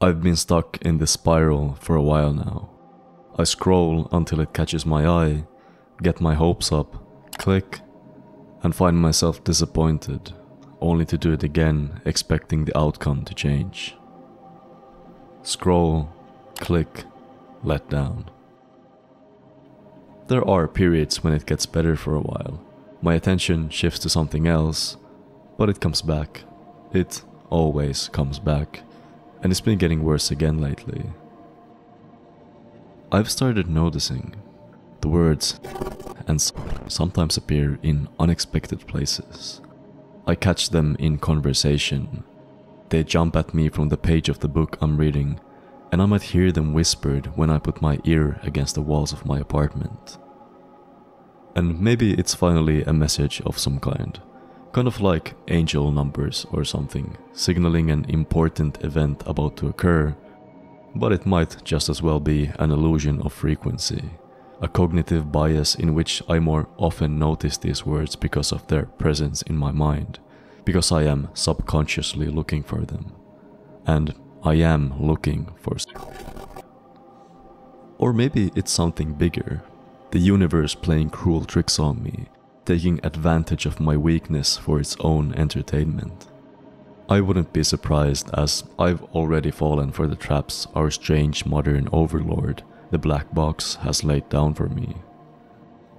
I've been stuck in this spiral for a while now. I scroll until it catches my eye, get my hopes up, click, and find myself disappointed, only to do it again expecting the outcome to change. Scroll, click, let down. There are periods when it gets better for a while. My attention shifts to something else, but it comes back. It always comes back, and it's been getting worse again lately. I've started noticing the words and sometimes appear in unexpected places. I catch them in conversation. They jump at me from the page of the book I'm reading, and I might hear them whispered when I put my ear against the walls of my apartment. And maybe it's finally a message of some kind, kind of like angel numbers or something, signaling an important event about to occur, but it might just as well be an illusion of frequency a cognitive bias in which I more often notice these words because of their presence in my mind, because I am subconsciously looking for them. And I am looking for. Or maybe it's something bigger. The universe playing cruel tricks on me, taking advantage of my weakness for its own entertainment. I wouldn't be surprised as I've already fallen for the traps our strange modern overlord the black box has laid down for me.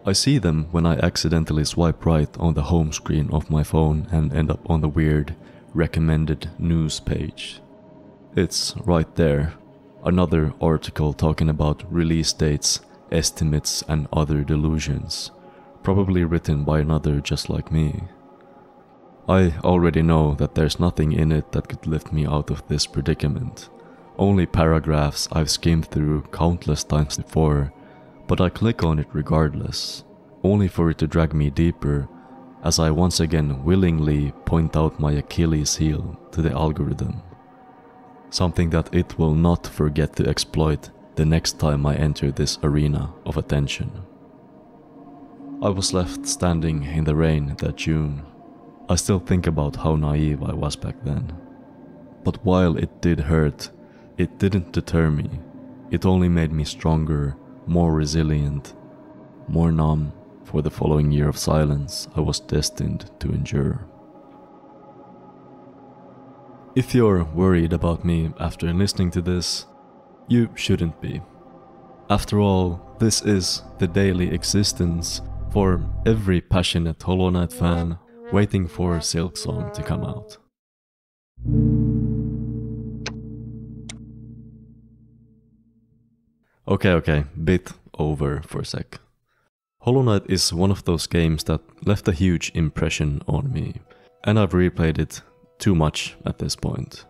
I see them when I accidentally swipe right on the home screen of my phone and end up on the weird recommended news page. It's right there, another article talking about release dates, estimates, and other delusions, probably written by another just like me. I already know that there's nothing in it that could lift me out of this predicament only paragraphs I've skimmed through countless times before, but I click on it regardless, only for it to drag me deeper as I once again willingly point out my Achilles heel to the algorithm. Something that it will not forget to exploit the next time I enter this arena of attention. I was left standing in the rain that June. I still think about how naive I was back then. But while it did hurt, it didn't deter me, it only made me stronger, more resilient, more numb for the following year of silence I was destined to endure. If you're worried about me after listening to this, you shouldn't be. After all, this is the daily existence for every passionate Hollow Knight fan waiting for Silksong to come out. Okay, okay, bit over for a sec. Hollow Knight is one of those games that left a huge impression on me, and I've replayed it too much at this point.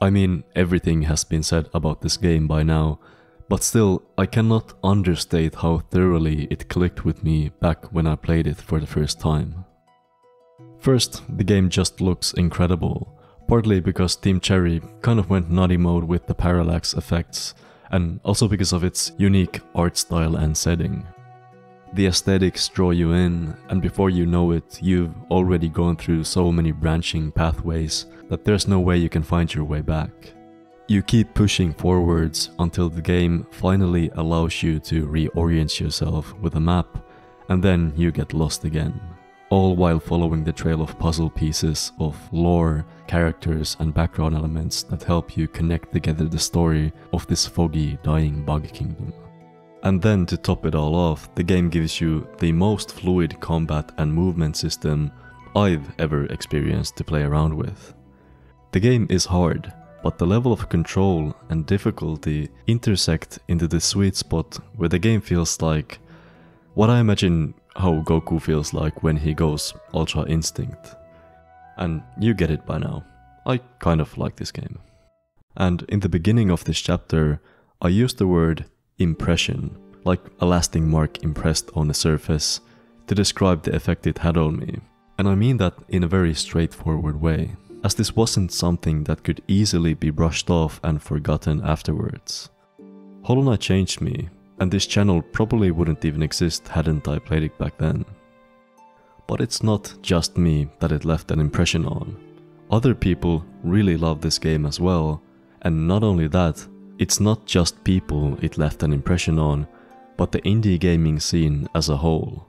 I mean, everything has been said about this game by now, but still, I cannot understate how thoroughly it clicked with me back when I played it for the first time. First, the game just looks incredible, partly because Team Cherry kind of went nutty mode with the parallax effects, and also because of its unique art style and setting. The aesthetics draw you in, and before you know it, you've already gone through so many branching pathways that there's no way you can find your way back. You keep pushing forwards until the game finally allows you to reorient yourself with a map, and then you get lost again all while following the trail of puzzle pieces of lore, characters, and background elements that help you connect together the story of this foggy, dying bug kingdom. And then to top it all off, the game gives you the most fluid combat and movement system I've ever experienced to play around with. The game is hard, but the level of control and difficulty intersect into the sweet spot where the game feels like what I imagine how Goku feels like when he goes Ultra Instinct. And you get it by now. I kind of like this game. And in the beginning of this chapter, I used the word impression, like a lasting mark impressed on the surface, to describe the effect it had on me. And I mean that in a very straightforward way, as this wasn't something that could easily be brushed off and forgotten afterwards. Hollow Knight changed me, and this channel probably wouldn't even exist hadn't I played it back then. But it's not just me that it left an impression on. Other people really love this game as well, And not only that, it's not just people it left an impression on, but the indie gaming scene as a whole.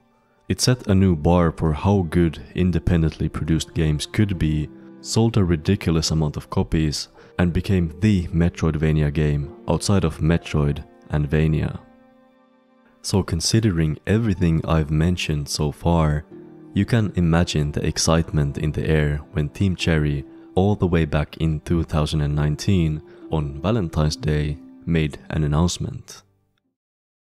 It set a new bar for how good independently produced games could be, sold a ridiculous amount of copies, and became the Metroidvania game outside of Metroid and Vania. So considering everything I've mentioned so far, you can imagine the excitement in the air when Team Cherry, all the way back in 2019, on Valentine's Day, made an announcement.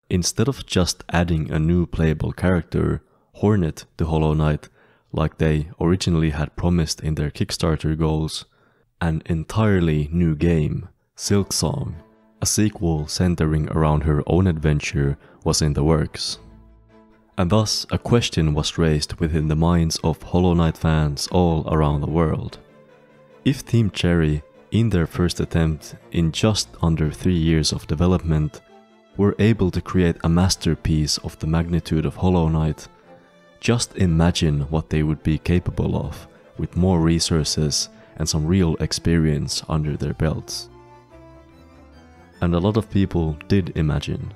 Instead of just adding a new playable character, Hornet to Hollow Knight, like they originally had promised in their Kickstarter goals, an entirely new game, Silksong, a sequel centering around her own adventure, was in the works. And thus, a question was raised within the minds of Hollow Knight fans all around the world. If Team Cherry, in their first attempt in just under three years of development, were able to create a masterpiece of the magnitude of Hollow Knight, just imagine what they would be capable of with more resources and some real experience under their belts. And a lot of people did imagine,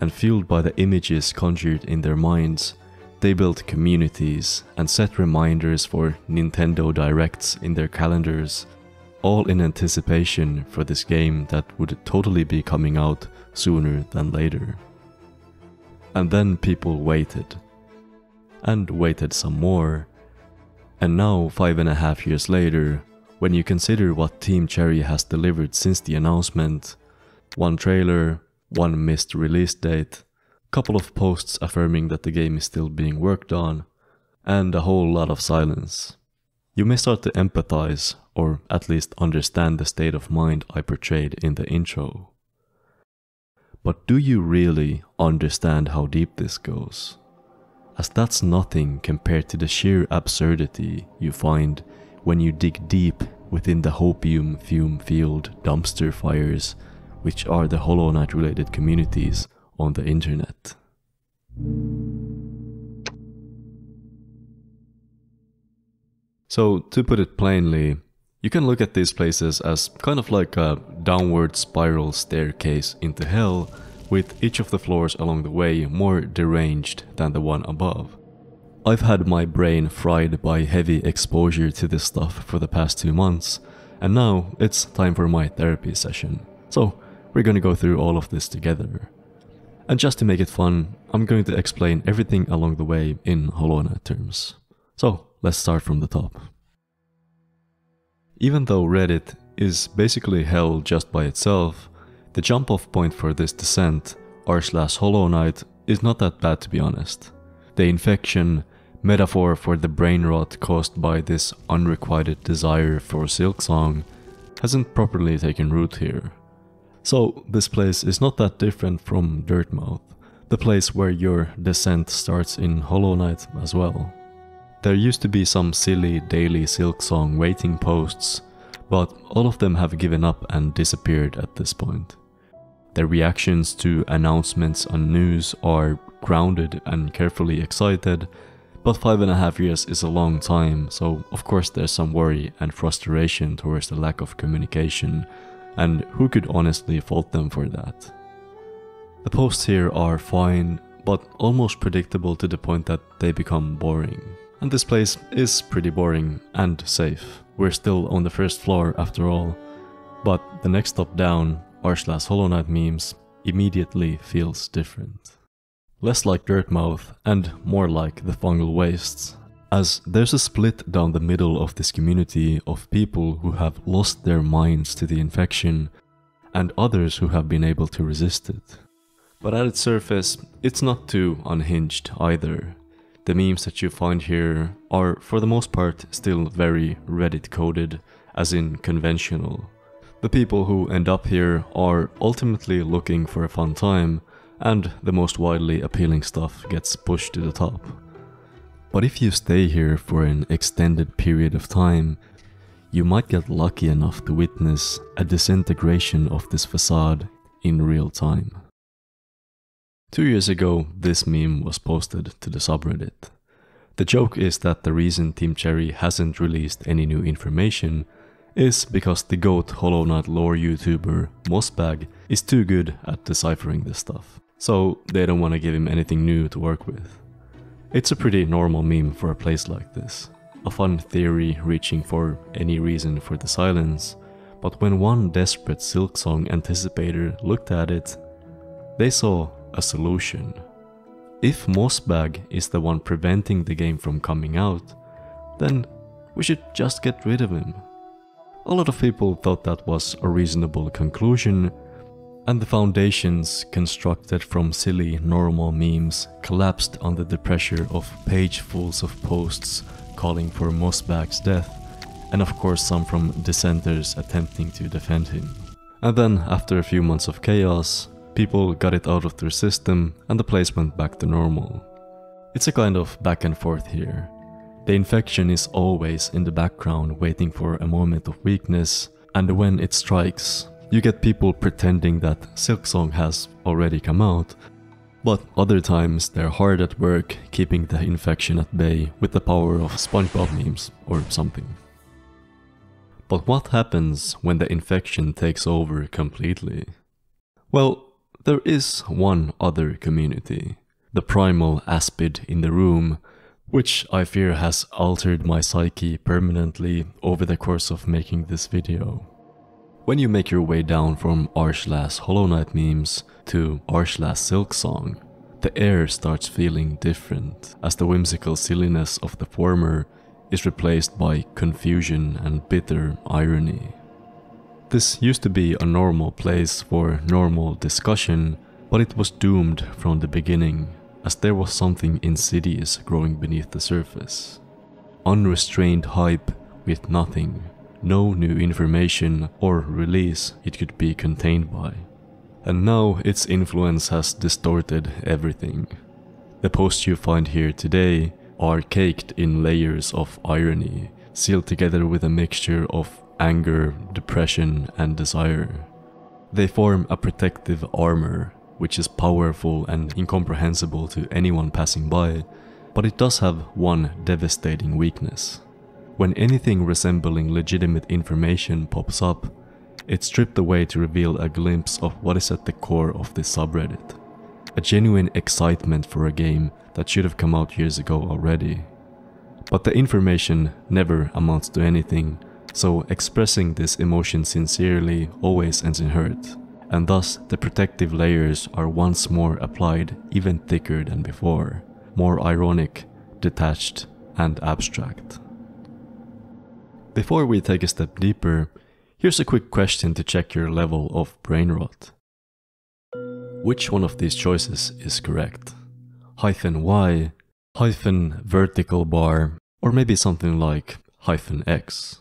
and fueled by the images conjured in their minds, they built communities and set reminders for Nintendo Directs in their calendars, all in anticipation for this game that would totally be coming out sooner than later. And then people waited and waited some more. And now, five and a half years later, when you consider what Team Cherry has delivered since the announcement one trailer, one missed release date, couple of posts affirming that the game is still being worked on, and a whole lot of silence. You may start to empathize, or at least understand the state of mind I portrayed in the intro. But do you really understand how deep this goes? As that's nothing compared to the sheer absurdity you find when you dig deep within the hopium fume field dumpster fires, which are the Hollow Knight related communities on the internet. So, to put it plainly, you can look at these places as kind of like a downward spiral staircase into hell with each of the floors along the way more deranged than the one above. I've had my brain fried by heavy exposure to this stuff for the past two months, and now it's time for my therapy session. So, we're gonna go through all of this together. And just to make it fun, I'm going to explain everything along the way in Hollow Knight terms. So, let's start from the top. Even though Reddit is basically hell just by itself, the jump off point for this descent, r slash Hollow Knight, is not that bad to be honest. The infection, metaphor for the brain rot caused by this unrequited desire for Silksong, hasn't properly taken root here. So this place is not that different from Dirtmouth, the place where your descent starts in Hollow Knight as well. There used to be some silly daily Silksong waiting posts, but all of them have given up and disappeared at this point. Their reactions to announcements on news are grounded and carefully excited, but five and a half years is a long time, so of course there's some worry and frustration towards the lack of communication, and who could honestly fault them for that? The posts here are fine, but almost predictable to the point that they become boring. And this place is pretty boring and safe. We're still on the first floor after all, but the next stop down r slash Hollow Knight memes immediately feels different. Less like Dirtmouth and more like the Fungal Wastes, as there's a split down the middle of this community of people who have lost their minds to the infection and others who have been able to resist it. But at its surface, it's not too unhinged either. The memes that you find here are for the most part still very Reddit coded, as in conventional, the people who end up here are ultimately looking for a fun time, and the most widely appealing stuff gets pushed to the top. But if you stay here for an extended period of time, you might get lucky enough to witness a disintegration of this facade in real time. Two years ago, this meme was posted to the subreddit. The joke is that the reason Team Cherry hasn't released any new information is because the GOAT Hollow Knight lore YouTuber Mossbag is too good at deciphering this stuff, so they don't want to give him anything new to work with. It's a pretty normal meme for a place like this, a fun theory reaching for any reason for the silence, but when one desperate Silksong anticipator looked at it, they saw a solution. If Mossbag is the one preventing the game from coming out, then we should just get rid of him. A lot of people thought that was a reasonable conclusion, and the foundations constructed from silly normal memes collapsed under the pressure of pagefuls of posts calling for Mossbag's death, and of course some from dissenters attempting to defend him. And then, after a few months of chaos, people got it out of their system and the place went back to normal. It's a kind of back and forth here. The infection is always in the background waiting for a moment of weakness, and when it strikes, you get people pretending that Silksong has already come out, but other times they're hard at work keeping the infection at bay with the power of SpongeBob memes or something. But what happens when the infection takes over completely? Well, there is one other community, the primal aspid in the room which I fear has altered my psyche permanently over the course of making this video. When you make your way down from r slash Hollow Knight memes to r slash Silksong, the air starts feeling different as the whimsical silliness of the former is replaced by confusion and bitter irony. This used to be a normal place for normal discussion, but it was doomed from the beginning as there was something insidious growing beneath the surface. Unrestrained hype with nothing, no new information or release it could be contained by. And now its influence has distorted everything. The posts you find here today are caked in layers of irony, sealed together with a mixture of anger, depression, and desire. They form a protective armor which is powerful and incomprehensible to anyone passing by, but it does have one devastating weakness. When anything resembling legitimate information pops up, it's stripped away to reveal a glimpse of what is at the core of this subreddit. A genuine excitement for a game that should have come out years ago already. But the information never amounts to anything, so expressing this emotion sincerely always ends in hurt and thus the protective layers are once more applied even thicker than before, more ironic, detached, and abstract. Before we take a step deeper, here's a quick question to check your level of brain rot. Which one of these choices is correct? Hyphen Y, hyphen vertical bar, or maybe something like hyphen X?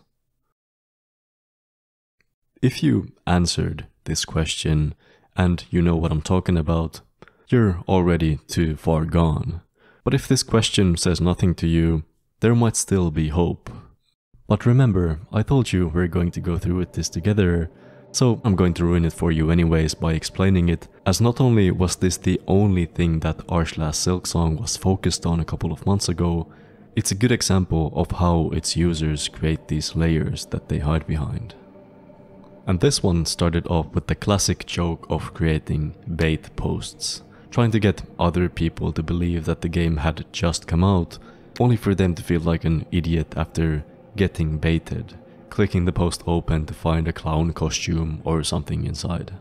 If you answered this question and you know what I'm talking about, you're already too far gone. But if this question says nothing to you, there might still be hope. But remember, I told you we're going to go through with this together, so I'm going to ruin it for you anyways by explaining it, as not only was this the only thing that r slash Silksong was focused on a couple of months ago, it's a good example of how its users create these layers that they hide behind. And this one started off with the classic joke of creating bait posts, trying to get other people to believe that the game had just come out, only for them to feel like an idiot after getting baited, clicking the post open to find a clown costume or something inside.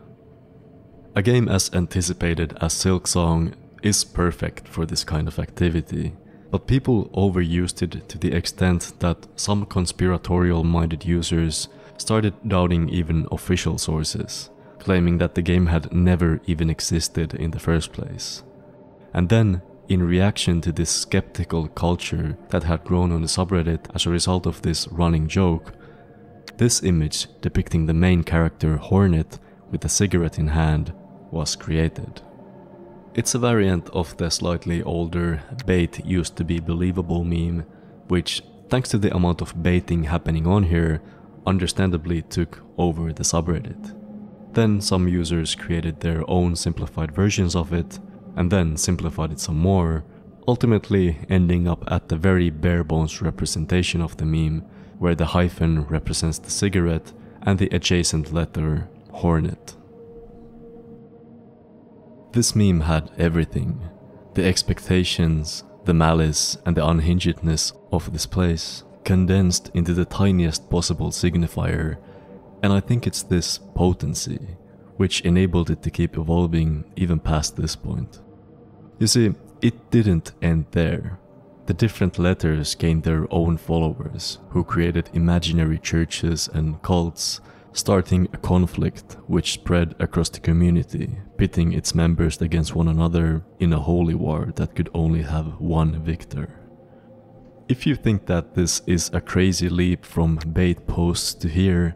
A game as anticipated as Silksong is perfect for this kind of activity, but people overused it to the extent that some conspiratorial minded users started doubting even official sources, claiming that the game had never even existed in the first place. And then, in reaction to this skeptical culture that had grown on the subreddit as a result of this running joke, this image depicting the main character Hornet with a cigarette in hand was created. It's a variant of the slightly older bait used to be believable meme, which, thanks to the amount of baiting happening on here, understandably took over the subreddit. Then some users created their own simplified versions of it, and then simplified it some more, ultimately ending up at the very bare bones representation of the meme, where the hyphen represents the cigarette and the adjacent letter Hornet. This meme had everything the expectations, the malice, and the unhingedness of this place condensed into the tiniest possible signifier, and I think it's this potency which enabled it to keep evolving even past this point. You see, it didn't end there. The different letters gained their own followers, who created imaginary churches and cults, starting a conflict which spread across the community, pitting its members against one another in a holy war that could only have one victor. If you think that this is a crazy leap from bait posts to here,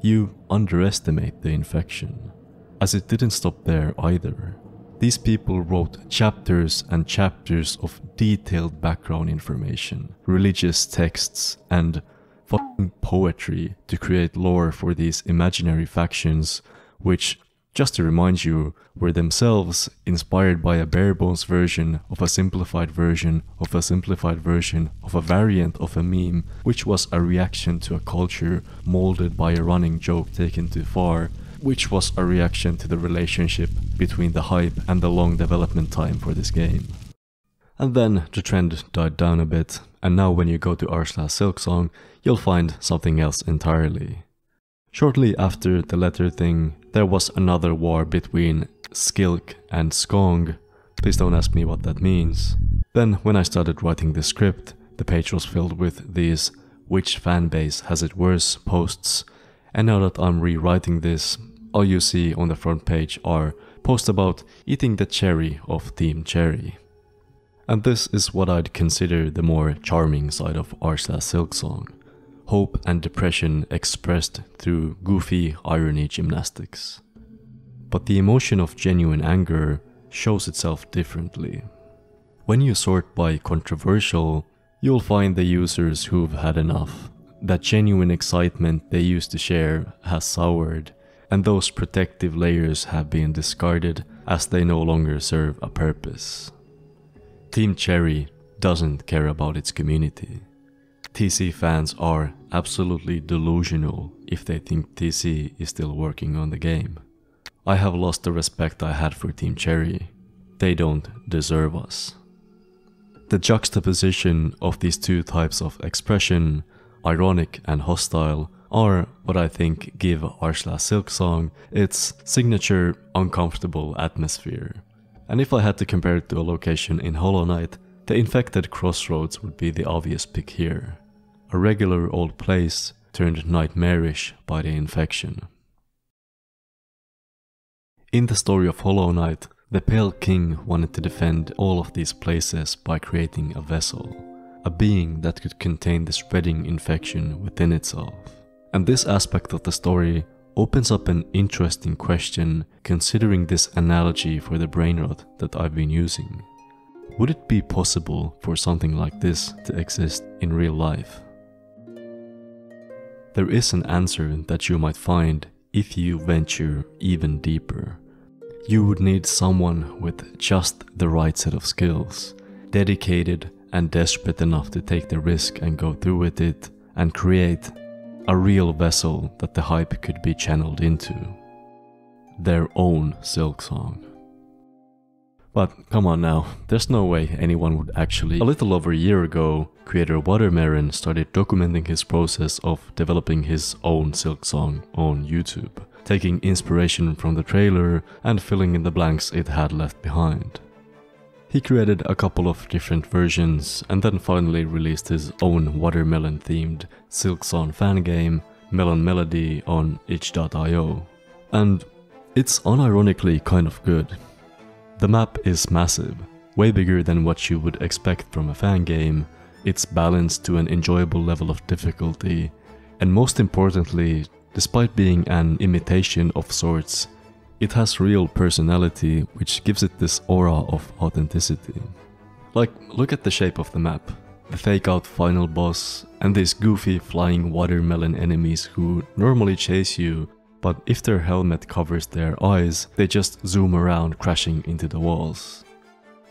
you underestimate the infection, as it didn't stop there either. These people wrote chapters and chapters of detailed background information, religious texts, and fucking poetry to create lore for these imaginary factions, which, just to remind you, were themselves inspired by a bare bones version of a simplified version of a simplified version of a variant of a meme, which was a reaction to a culture molded by a running joke taken too far which was a reaction to the relationship between the hype and the long development time for this game. And then the trend died down a bit, and now when you go to r slash Silksong, you'll find something else entirely. Shortly after the letter thing, there was another war between Skilk and Skong. Please don't ask me what that means. Then, when I started writing the script, the page was filled with these which fanbase has it worse posts, and now that I'm rewriting this, all you see on the front page are posts about eating the cherry of Team Cherry. And this is what I'd consider the more charming side of r slash Silksong. Hope and depression expressed through goofy irony gymnastics. But the emotion of genuine anger shows itself differently. When you sort by controversial, you'll find the users who've had enough. That genuine excitement they used to share has soured, and those protective layers have been discarded as they no longer serve a purpose. Team Cherry doesn't care about its community. TC fans are absolutely delusional if they think TC is still working on the game. I have lost the respect I had for Team Cherry. They don't deserve us. The juxtaposition of these two types of expression, ironic and hostile, are what I think give r slash Silksong its signature uncomfortable atmosphere. And if I had to compare it to a location in Hollow Knight, the infected crossroads would be the obvious pick here. A regular old place turned nightmarish by the infection. In the story of Hollow Knight, the Pale King wanted to defend all of these places by creating a vessel, a being that could contain the spreading infection within itself. And this aspect of the story opens up an interesting question considering this analogy for the brain rot that I've been using. Would it be possible for something like this to exist in real life? There is an answer that you might find if you venture even deeper. You would need someone with just the right set of skills, dedicated and desperate enough to take the risk and go through with it and create a real vessel that the hype could be channeled into. Their own Silksong. But come on now, there's no way anyone would actually. A little over a year ago, creator Watermelon started documenting his process of developing his own Silksong on YouTube, taking inspiration from the trailer and filling in the blanks it had left behind. He created a couple of different versions and then finally released his own watermelon themed Silksong fan game, Melon Melody, on itch.io. And it's unironically kind of good. The map is massive, way bigger than what you would expect from a fan game, it's balanced to an enjoyable level of difficulty, and most importantly, despite being an imitation of sorts, it has real personality, which gives it this aura of authenticity. Like, look at the shape of the map. The fake out final boss, and these goofy flying watermelon enemies who normally chase you, but if their helmet covers their eyes, they just zoom around crashing into the walls.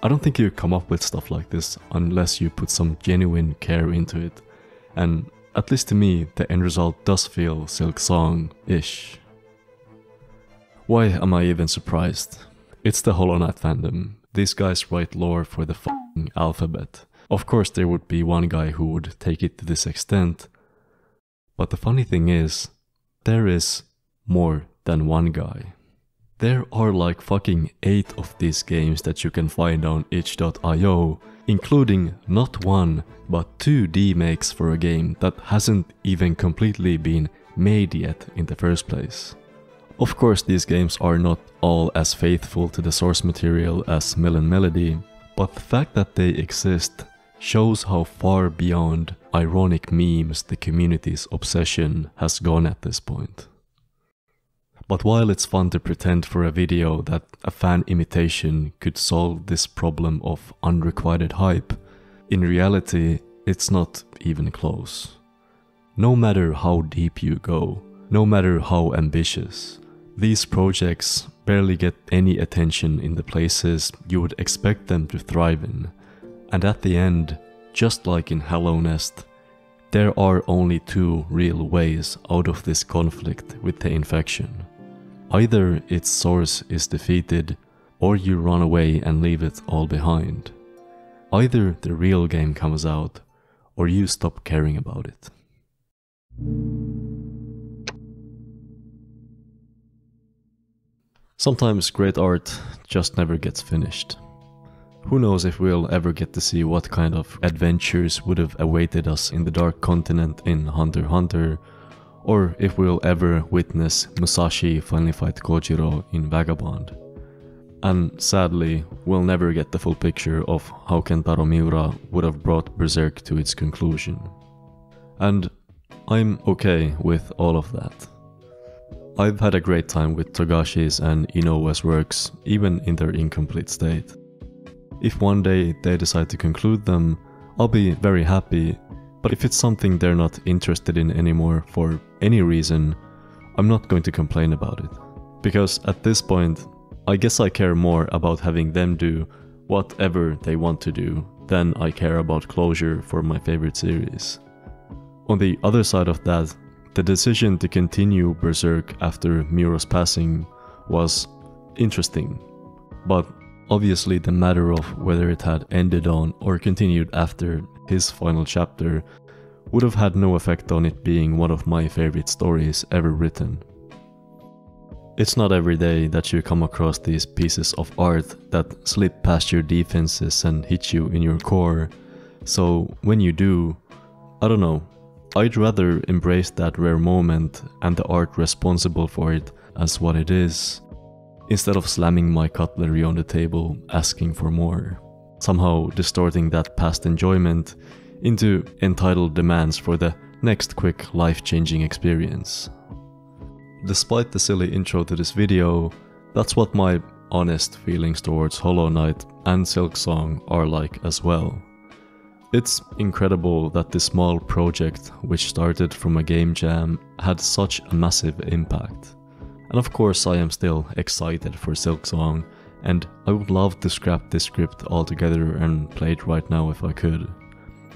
I don't think you come up with stuff like this unless you put some genuine care into it, and at least to me, the end result does feel Silksong-ish. Why am I even surprised? It's the Hollow Knight fandom. These guys write lore for the fucking alphabet. Of course there would be one guy who would take it to this extent. But the funny thing is, there is more than one guy. There are like fucking 8 of these games that you can find on itch.io, including not one, but two demakes for a game that hasn't even completely been made yet in the first place. Of course these games are not all as faithful to the source material as Melon Melody, but the fact that they exist shows how far beyond ironic memes the community's obsession has gone at this point. But while it's fun to pretend for a video that a fan imitation could solve this problem of unrequited hype, in reality it's not even close. No matter how deep you go, no matter how ambitious, these projects barely get any attention in the places you would expect them to thrive in. And at the end, just like in Hallownest, there are only two real ways out of this conflict with the infection. Either its source is defeated, or you run away and leave it all behind. Either the real game comes out, or you stop caring about it. Sometimes great art just never gets finished. Who knows if we'll ever get to see what kind of adventures would have awaited us in the Dark Continent in Hunter x Hunter, or if we'll ever witness Musashi finally fight Kojiro in Vagabond. And sadly, we'll never get the full picture of how Kentaro Miura would have brought Berserk to its conclusion. And I'm okay with all of that. I've had a great time with Togashi's and Inoue's works, even in their incomplete state. If one day they decide to conclude them, I'll be very happy but if it's something they're not interested in anymore for any reason, I'm not going to complain about it. Because at this point, I guess I care more about having them do whatever they want to do than I care about closure for my favorite series. On the other side of that, the decision to continue Berserk after Miura's passing was interesting, but obviously the matter of whether it had ended on or continued after his final chapter, would have had no effect on it being one of my favorite stories ever written. It's not every day that you come across these pieces of art that slip past your defenses and hit you in your core, so when you do, I don't know, I'd rather embrace that rare moment and the art responsible for it as what it is, instead of slamming my cutlery on the table asking for more somehow distorting that past enjoyment into entitled demands for the next quick life-changing experience. Despite the silly intro to this video, that's what my honest feelings towards Hollow Knight and Silksong are like as well. It's incredible that this small project, which started from a game jam, had such a massive impact. And of course I am still excited for Silksong and I would love to scrap this script altogether and play it right now if I could.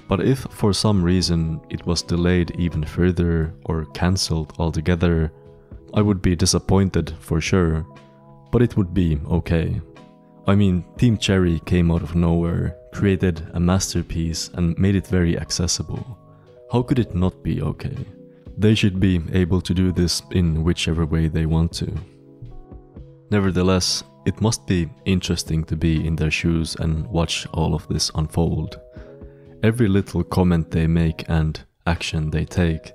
But if for some reason it was delayed even further or cancelled altogether, I would be disappointed for sure, but it would be okay. I mean, Team Cherry came out of nowhere, created a masterpiece and made it very accessible. How could it not be okay? They should be able to do this in whichever way they want to. Nevertheless, it must be interesting to be in their shoes and watch all of this unfold. Every little comment they make and action they take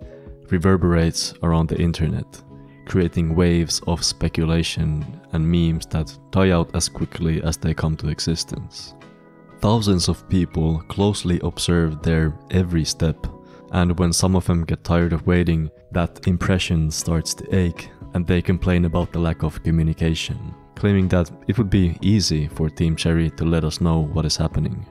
reverberates around the internet, creating waves of speculation and memes that die out as quickly as they come to existence. Thousands of people closely observe their every step, and when some of them get tired of waiting, that impression starts to ache and they complain about the lack of communication claiming that it would be easy for Team Cherry to let us know what is happening.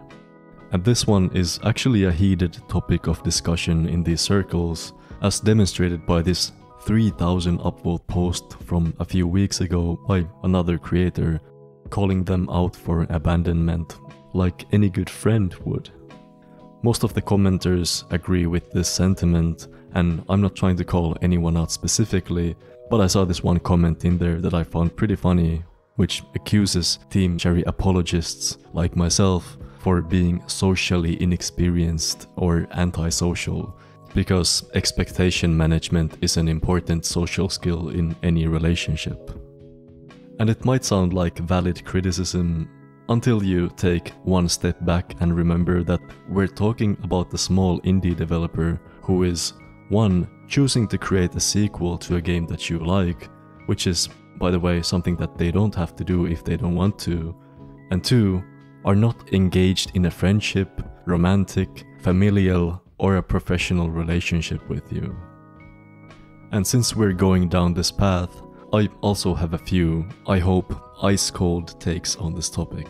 And this one is actually a heated topic of discussion in these circles, as demonstrated by this 3000 upvote post from a few weeks ago by another creator, calling them out for abandonment like any good friend would. Most of the commenters agree with this sentiment, and I'm not trying to call anyone out specifically, but I saw this one comment in there that I found pretty funny, which accuses Team Cherry apologists like myself for being socially inexperienced or antisocial, because expectation management is an important social skill in any relationship. And it might sound like valid criticism until you take one step back and remember that we're talking about the small indie developer who is 1. choosing to create a sequel to a game that you like, which is, by the way, something that they don't have to do if they don't want to, and 2. are not engaged in a friendship, romantic, familial, or a professional relationship with you. And since we're going down this path, I also have a few, I hope, ice cold takes on this topic.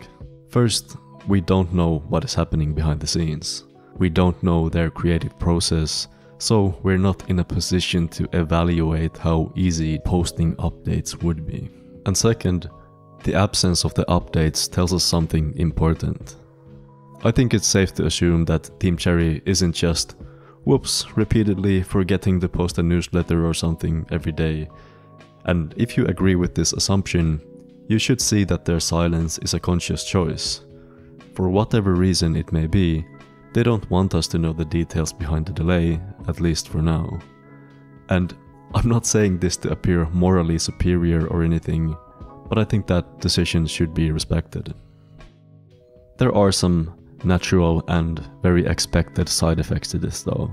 First, we don't know what is happening behind the scenes. We don't know their creative process, so we're not in a position to evaluate how easy posting updates would be. And second, the absence of the updates tells us something important. I think it's safe to assume that Team Cherry isn't just, whoops, repeatedly forgetting to post a newsletter or something every day. And if you agree with this assumption, you should see that their silence is a conscious choice. For whatever reason it may be, they don't want us to know the details behind the delay, at least for now. And I'm not saying this to appear morally superior or anything, but I think that decisions should be respected. There are some natural and very expected side effects to this though.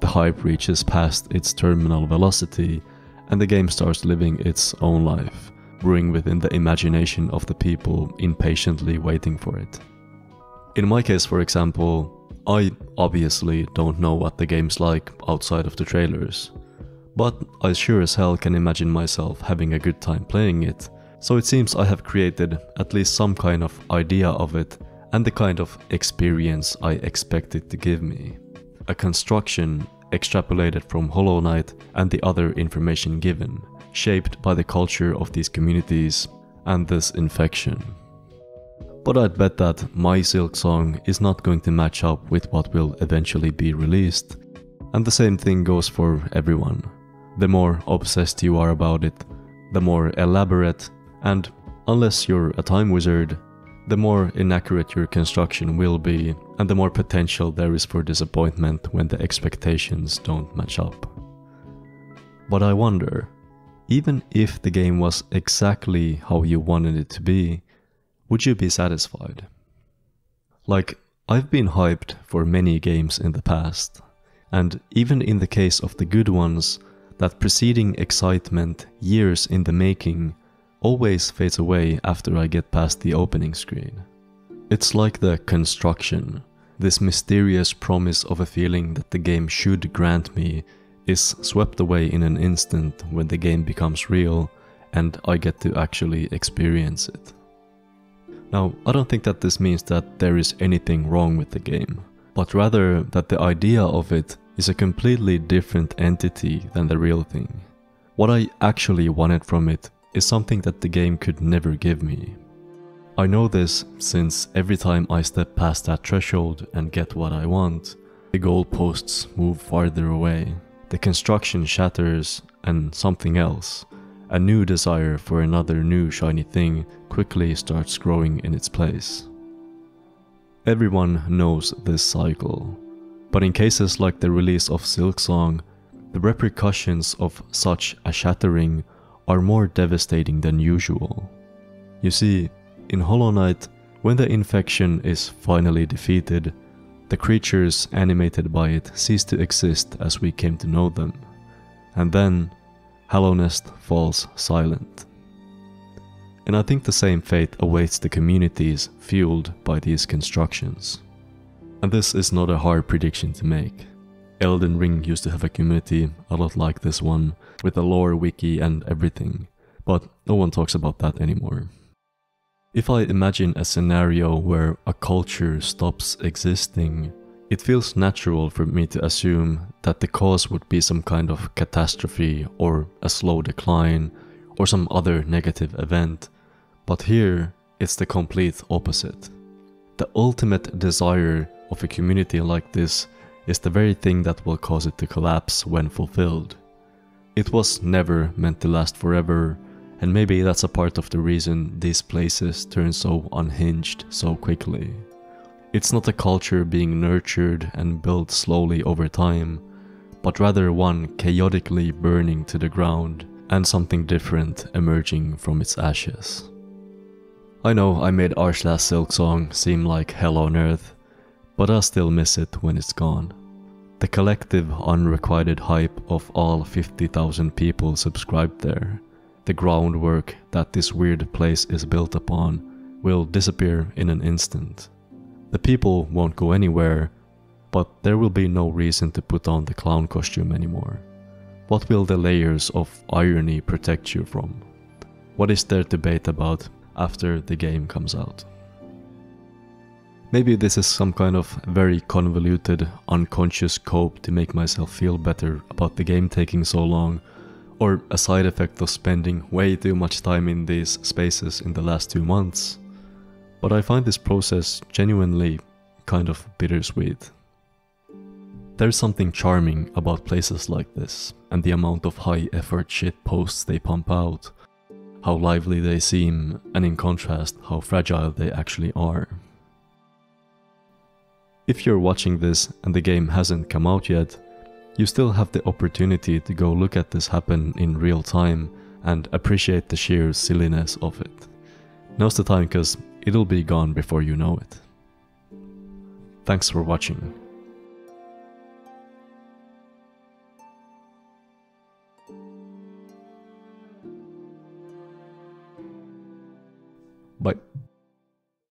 The hype reaches past its terminal velocity and the game starts living its own life, brewing within the imagination of the people impatiently waiting for it. In my case, for example, I obviously don't know what the game's like outside of the trailers, but I sure as hell can imagine myself having a good time playing it, so it seems I have created at least some kind of idea of it and the kind of experience I expect it to give me. A construction extrapolated from Hollow Knight and the other information given, shaped by the culture of these communities and this infection. But I'd bet that my Silksong is not going to match up with what will eventually be released. And the same thing goes for everyone. The more obsessed you are about it, the more elaborate, and unless you're a time wizard, the more inaccurate your construction will be, and the more potential there is for disappointment when the expectations don't match up. But I wonder, even if the game was exactly how you wanted it to be, would you be satisfied? Like, I've been hyped for many games in the past, and even in the case of the good ones, that preceding excitement, years in the making, always fades away after I get past the opening screen. It's like the construction, this mysterious promise of a feeling that the game should grant me is swept away in an instant when the game becomes real and I get to actually experience it. Now, I don't think that this means that there is anything wrong with the game, but rather that the idea of it is a completely different entity than the real thing. What I actually wanted from it is something that the game could never give me. I know this since every time I step past that threshold and get what I want, the goalposts move farther away, the construction shatters, and something else, a new desire for another new shiny thing, quickly starts growing in its place. Everyone knows this cycle, but in cases like the release of Silksong, the repercussions of such a shattering are more devastating than usual. You see, in Hollow Knight, when the infection is finally defeated, the creatures animated by it cease to exist as we came to know them. And then, Hallownest falls silent. And I think the same fate awaits the communities fueled by these constructions. And this is not a hard prediction to make. Elden Ring used to have a community a lot like this one, with a lore wiki and everything, but no one talks about that anymore. If I imagine a scenario where a culture stops existing, it feels natural for me to assume that the cause would be some kind of catastrophe or a slow decline or some other negative event, but here it's the complete opposite. The ultimate desire of a community like this is the very thing that will cause it to collapse when fulfilled. It was never meant to last forever, and maybe that's a part of the reason these places turn so unhinged so quickly. It's not a culture being nurtured and built slowly over time, but rather one chaotically burning to the ground and something different emerging from its ashes. I know I made Arsh Silksong seem like hell on earth, but I still miss it when it's gone. The collective unrequited hype of all 50,000 people subscribed there, the groundwork that this weird place is built upon, will disappear in an instant. The people won't go anywhere, but there will be no reason to put on the clown costume anymore. What will the layers of irony protect you from? What is there to debate about after the game comes out? Maybe this is some kind of very convoluted, unconscious cope to make myself feel better about the game taking so long, or a side effect of spending way too much time in these spaces in the last two months. But I find this process genuinely kind of bittersweet. There's something charming about places like this, and the amount of high effort shit posts they pump out. How lively they seem, and in contrast, how fragile they actually are. If you're watching this and the game hasn't come out yet, you still have the opportunity to go look at this happen in real time and appreciate the sheer silliness of it. Now's the time cause It'll be gone before you know it. Thanks for watching. Bye.